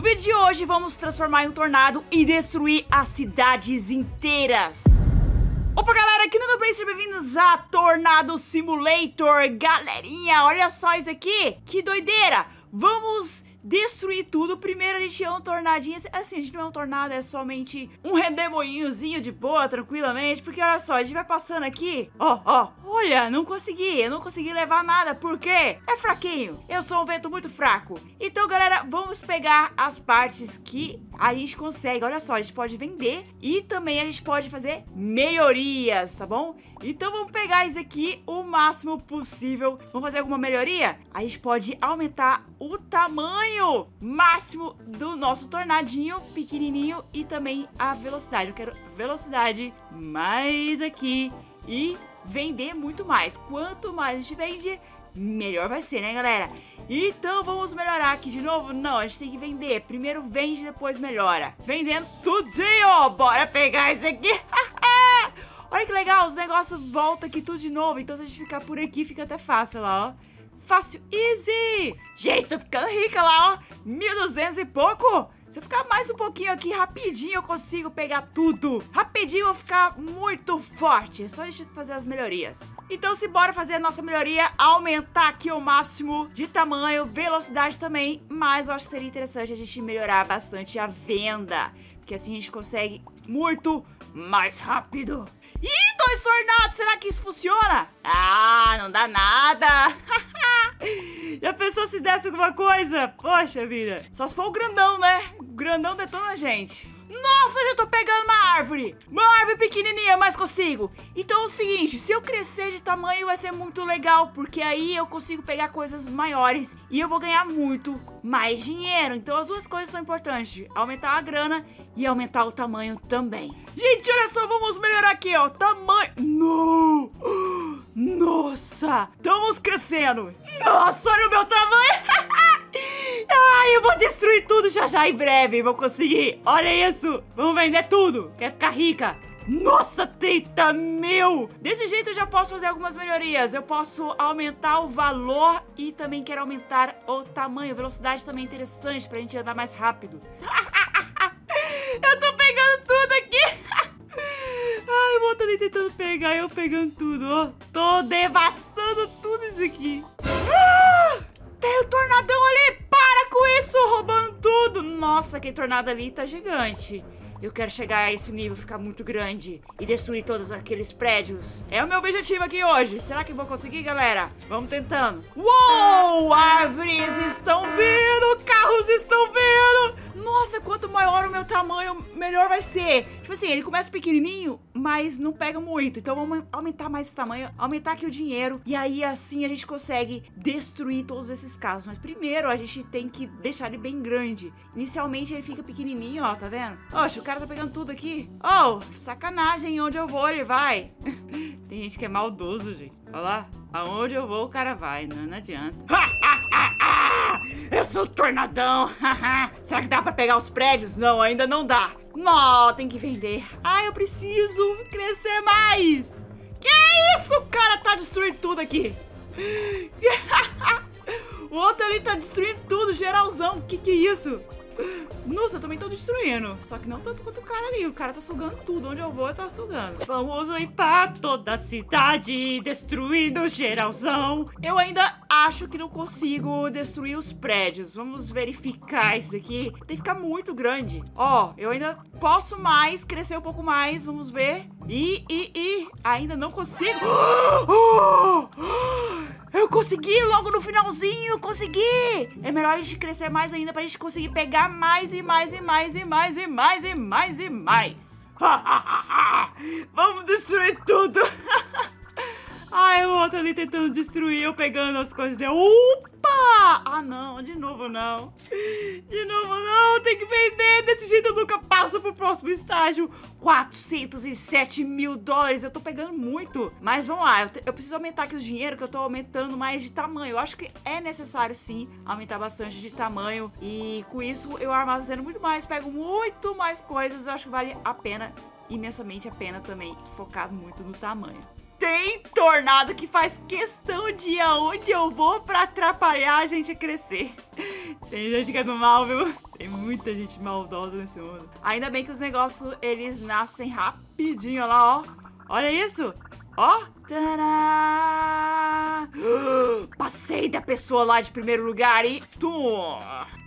No vídeo de hoje vamos transformar em um tornado e destruir as cidades inteiras. Opa galera, aqui no sejam bem-vindos a Tornado Simulator. Galerinha, olha só isso aqui, que doideira. Vamos destruir tudo. Primeiro a gente é um tornadinho. Assim, a gente não é um tornado, é somente um redemoinhozinho de boa, tranquilamente. Porque olha só, a gente vai passando aqui. Ó, ó, olha, não consegui. Eu não consegui levar nada. Por quê? É fraquinho. Eu sou um vento muito fraco. Então, galera, vamos pegar as partes que a gente consegue. Olha só, a gente pode vender e também a gente pode fazer melhorias, tá bom? Então vamos pegar isso aqui o máximo possível. Vamos fazer alguma melhoria? A gente pode aumentar o tamanho máximo do nosso tornadinho pequenininho e também a velocidade. Eu quero velocidade mais aqui e vender muito mais. Quanto mais a gente vende, melhor vai ser, né, galera? Então vamos melhorar aqui de novo? Não, a gente tem que vender. Primeiro vende, depois melhora. Vendendo tudinho. Bora pegar isso aqui. Olha que legal, os negócios voltam aqui tudo de novo. Então se a gente ficar por aqui, fica até fácil lá, ó. Fácil, easy. Gente, tô ficando rica lá, ó. 1.200 e pouco. Se eu ficar mais um pouquinho aqui, rapidinho eu consigo pegar tudo. Rapidinho eu vou ficar muito forte. É só a gente fazer as melhorias. Então se bora fazer a nossa melhoria, aumentar aqui o máximo de tamanho, velocidade também. Mas eu acho que seria interessante a gente melhorar bastante a venda. Porque assim a gente consegue muito mais rápido. Ih, dois tornados! Será que isso funciona? Ah, não dá nada! Já pensou se desse alguma coisa? Poxa vida. Só se for o grandão, né? O grandão detona a gente. Nossa, já tô pegando uma árvore. Uma árvore pequenininha, mas consigo. Então é o seguinte, se eu crescer de tamanho vai ser muito legal, porque aí eu consigo pegar coisas maiores e eu vou ganhar muito mais dinheiro. Então as duas coisas são importantes, aumentar a grana e aumentar o tamanho também. Gente, olha só, vamos melhorar aqui, ó, tamanho. No! Nossa, estamos crescendo. Nossa, olha o meu tamanho. Ai, eu vou destruir tudo já já em breve. Vou conseguir. Olha isso. Vamos vender tudo. Quer ficar rica? Nossa, 30 mil! Desse jeito eu já posso fazer algumas melhorias. Eu posso aumentar o valor e também quero aumentar o tamanho. Velocidade também é interessante pra gente andar mais rápido. eu tô pegando tudo aqui. Ai, o motor tentando pegar, eu pegando tudo. Tô devastando tudo isso aqui. Nossa, aquele tornado ali tá gigante. Eu quero chegar a esse nível, ficar muito grande e destruir todos aqueles prédios. É o meu objetivo aqui hoje. Será que vou conseguir, galera? Vamos tentando. Uou! Árvores estão vindo! Carros estão vindo! O tamanho, melhor vai ser. Tipo assim, ele começa pequenininho, mas não pega muito. Então vamos aumentar mais esse tamanho, aumentar aqui o dinheiro. E aí, assim, a gente consegue destruir todos esses carros. Mas primeiro, a gente tem que deixar ele bem grande. Inicialmente, ele fica pequenininho, ó, tá vendo? Oxe, o cara tá pegando tudo aqui. Oh, sacanagem, onde eu vou ele vai. Tem gente que é maldoso, gente. Olha lá, aonde eu vou o cara vai, não, não adianta. Eu sou o tornadão. Será que dá pra pegar os prédios? Não, ainda não dá. Não, tem que vender. Ah, eu preciso crescer mais. Que isso? O cara tá destruindo tudo aqui. o outro ali tá destruindo tudo, geralzão. Que que é isso? Nossa, eu também tô destruindo. Só que não tanto quanto o cara ali. O cara tá sugando tudo. Onde eu vou, tá sugando. Vamos limpar toda a cidade, destruindo geralzão. Eu ainda acho que não consigo destruir os prédios. Vamos verificar isso aqui. Tem que ficar muito grande. Ó, eu ainda posso mais, crescer um pouco mais. Vamos ver. E, e, e. Ainda não consigo. Eu consegui logo no finalzinho, consegui! É melhor a gente crescer mais ainda pra gente conseguir pegar mais e mais e mais e mais e mais e mais e mais. Vamos ali tentando destruir, eu pegando as coisas dele. Opa! Ah, não, de novo não. De novo não, tem que vender. Desse jeito eu nunca passo pro próximo estágio. 407 mil dólares, eu tô pegando muito. Mas vamos lá, eu, eu preciso aumentar aqui o dinheiro, que eu tô aumentando mais de tamanho. Eu acho que é necessário, sim, aumentar bastante de tamanho. E com isso eu armazeno muito mais, pego muito mais coisas. Eu acho que vale a pena, imensamente a pena também, focar muito no tamanho. Tem tornado que faz questão de aonde eu vou pra atrapalhar a gente a crescer. Tem gente que é do mal, viu? Tem muita gente maldosa nesse mundo. Ainda bem que os negócios, eles nascem rapidinho, olha lá, ó. Olha isso. Ó. Tadá! Passei da pessoa lá de primeiro lugar e... Tum!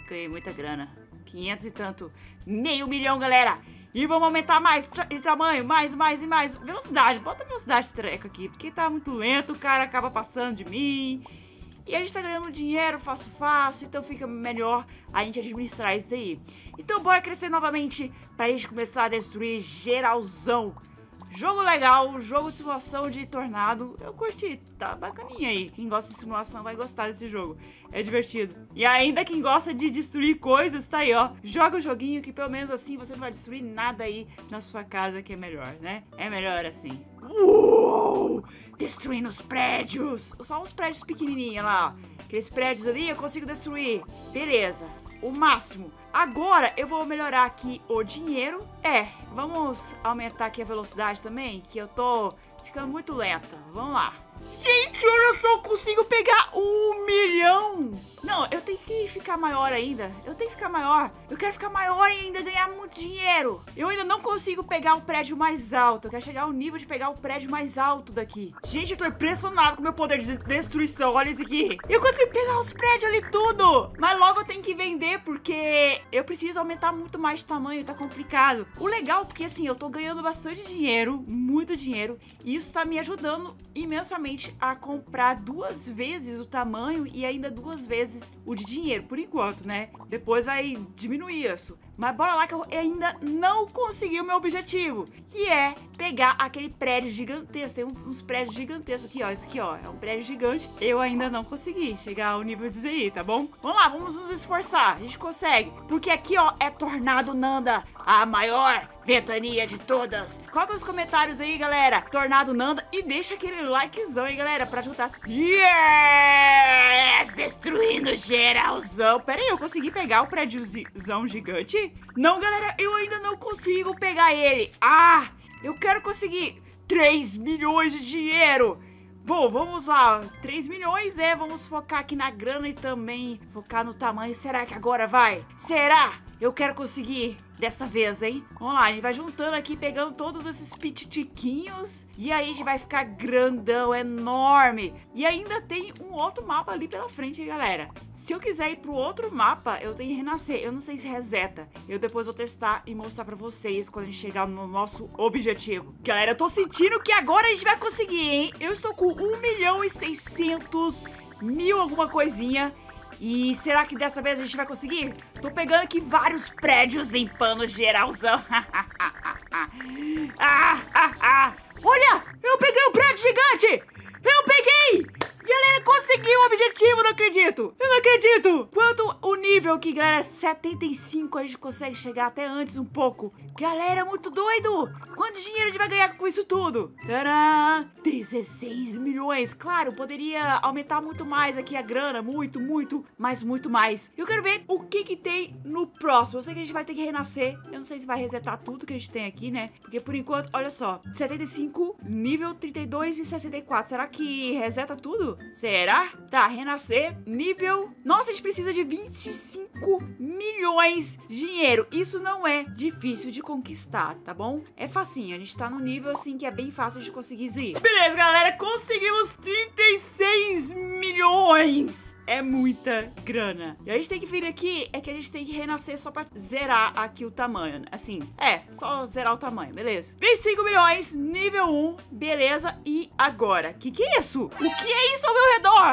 Ganhei muita grana. 500 e tanto. Meio milhão, galera. E vamos aumentar mais de tamanho, mais, mais e mais. Velocidade, bota velocidade de treco aqui, porque tá muito lento, o cara acaba passando de mim. E a gente tá ganhando dinheiro fácil, fácil, então fica melhor a gente administrar isso aí. Então bora crescer novamente pra gente começar a destruir geralzão. Jogo legal, jogo de simulação de tornado. Eu curti, tá bacaninha aí. Quem gosta de simulação vai gostar desse jogo. É divertido. E ainda quem gosta de destruir coisas, tá aí, ó. Joga o joguinho que pelo menos assim você não vai destruir nada aí na sua casa, que é melhor, né? É melhor assim. Uou! Destruindo os prédios. Só uns prédios pequenininhos lá, ó. Aqueles prédios ali eu consigo destruir. Beleza. O máximo. Agora eu vou melhorar aqui o dinheiro. É, vamos aumentar aqui a velocidade também, que eu tô ficando muito lenta. Vamos lá. Gente, olha só, consigo pegar um milhão. Não, eu tenho que ficar maior ainda. Eu tenho que ficar maior. Eu quero ficar maior e ainda ganhar muito dinheiro. Eu ainda não consigo pegar o prédio mais alto. Eu quero chegar ao nível de pegar o prédio mais alto daqui. Gente, eu tô impressionado com o meu poder de destruição. Olha isso aqui. Eu consigo pegar os prédios ali tudo. Mas logo eu tenho que vender porque eu preciso aumentar muito mais de tamanho. Tá complicado. O legal é porque assim, eu tô ganhando bastante dinheiro. Muito dinheiro. E isso tá me ajudando imensamente a comprar duas vezes o tamanho e ainda duas vezes o de dinheiro, por enquanto, né? Depois vai diminuir isso. Mas bora lá que eu ainda não consegui o meu objetivo, que é pegar aquele prédio gigantesco. Tem uns prédios gigantescos aqui, ó. Esse aqui, ó, é um prédio gigante. Eu ainda não consegui chegar ao nível de ZI, tá bom? Vamos lá, vamos nos esforçar. A gente consegue. Porque aqui, ó, é Tornado Nanda, a maior ventania de todas. Coloca nos comentários aí, galera, Tornado Nanda, e deixa aquele likezão aí, galera, pra ajudar. Yes! Destruindo geralzão. Pera aí, eu consegui pegar o prédiozão gigante? Não, galera, eu ainda não consigo pegar ele. Ah, eu quero conseguir 3 milhões de dinheiro. Bom, vamos lá. 3 milhões, né? Vamos focar aqui na grana e também focar no tamanho. Será que agora vai? Será? Eu quero conseguir dessa vez, hein? Vamos lá, a gente vai juntando aqui, pegando todos esses pititiquinhos. E aí a gente vai ficar grandão, enorme. E ainda tem um outro mapa ali pela frente, hein, galera? Se eu quiser ir pro outro mapa, eu tenho que renascer. Eu não sei se reseta. Eu depois vou testar e mostrar pra vocês quando a gente chegar no nosso objetivo. Galera, eu tô sentindo que agora a gente vai conseguir, hein? Eu estou com 1 milhão e 600 mil alguma coisinha. E será que dessa vez a gente vai conseguir? Tô pegando aqui vários prédios limpando geralzão. ah, ah, ah. Olha, eu peguei um prédio gigante! Conseguiu o objetivo, não acredito! Eu não acredito! Quanto o nível aqui, galera, 75, a gente consegue chegar até antes um pouco. Galera, muito doido! Quanto dinheiro a gente vai ganhar com isso tudo? Tadã! 16 milhões! Claro, poderia aumentar muito mais aqui a grana, muito, muito, mas muito mais. Eu quero ver o que que tem no próximo. Eu sei que a gente vai ter que renascer. Eu não sei se vai resetar tudo que a gente tem aqui, né? Porque por enquanto, olha só, 75, nível 32 e 64. Será que reseta tudo? Será? Tá, renascer, nível... Nossa, a gente precisa de 25 milhões de dinheiro. Isso não é difícil de conquistar, tá bom? É facinho, a gente tá no nível assim que é bem fácil de conseguir ir. Beleza, galera, conseguimos 36 milhões! É muita grana. E a gente tem que vir aqui, é que a gente tem que renascer só pra zerar aqui o tamanho. né? Assim, é, só zerar o tamanho, beleza? 25 milhões, nível 1, beleza. E agora? Que que é isso? O que é isso ao meu redor?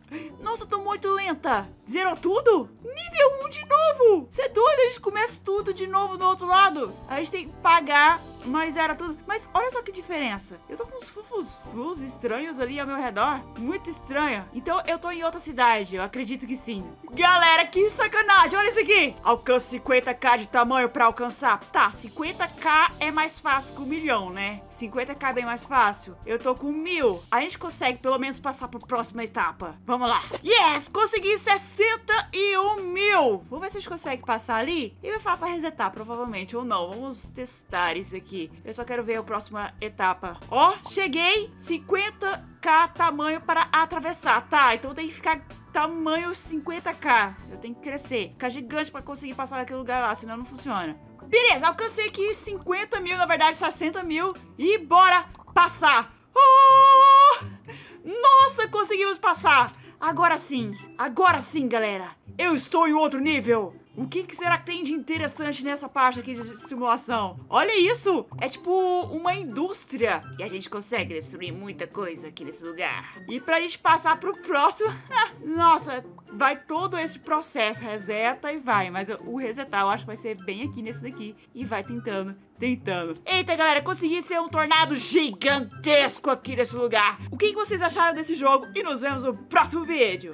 Nossa, eu tô muito lenta. Zerou tudo? Nível 1 de novo. Você é doido? A gente começa tudo de novo no outro lado. A gente tem que pagar, mas era tudo. Mas olha só que diferença. Eu tô com uns fufus flus estranhos ali ao meu redor. Muito estranho. Então eu tô em outra cidade. Eu acredito que sim. Galera, que sacanagem. Olha isso aqui. Alcance 50k de tamanho pra alcançar. Tá, 50k é mais fácil que um milhão, né? 50k é bem mais fácil. Eu tô com mil. A gente consegue pelo menos passar pra próxima etapa. Vamos vamos lá. Yes, consegui 61 mil. Vamos ver se a gente consegue passar ali. E vai falar pra resetar, provavelmente, ou não. Vamos testar isso aqui. Eu só quero ver a próxima etapa. Ó, cheguei. 50k tamanho para atravessar. Tá, então tem que ficar tamanho 50k. Eu tenho que crescer. Ficar gigante pra conseguir passar naquele lugar lá, senão não funciona. Beleza, alcancei aqui 50 mil, na verdade 60 mil. E bora passar. Oh! Nossa, conseguimos passar. Agora sim, agora sim, galera. Eu estou em outro nível. O que, que, será que tem de interessante nessa parte aqui de simulação? Olha isso! É tipo uma indústria. E a gente consegue destruir muita coisa aqui nesse lugar. E pra gente passar pro próximo... Nossa, vai todo esse processo. Reseta e vai. Mas o resetar eu acho que vai ser bem aqui nesse daqui. E vai tentando, tentando. Eita, galera, consegui ser um tornado gigantesco aqui nesse lugar. O que, que vocês acharam desse jogo? E nos vemos no próximo vídeo.